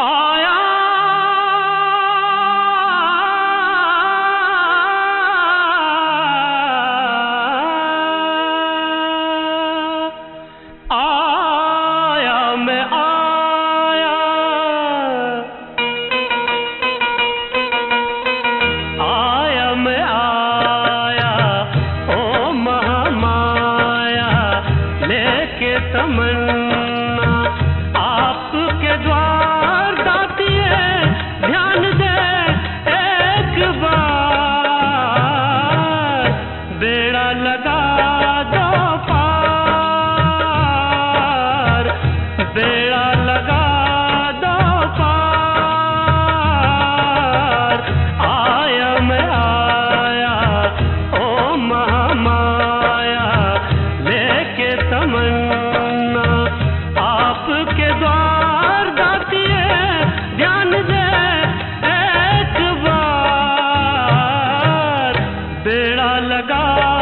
I लगा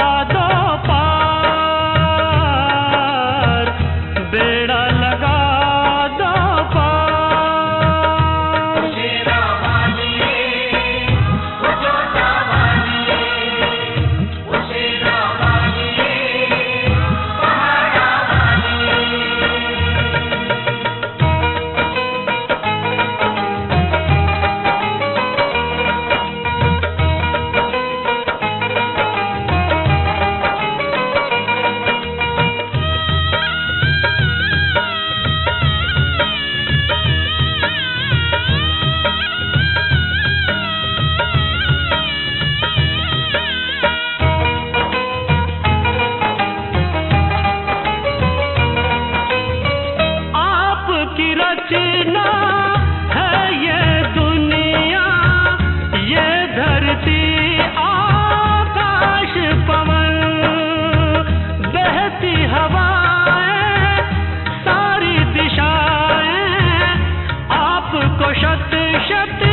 शत शत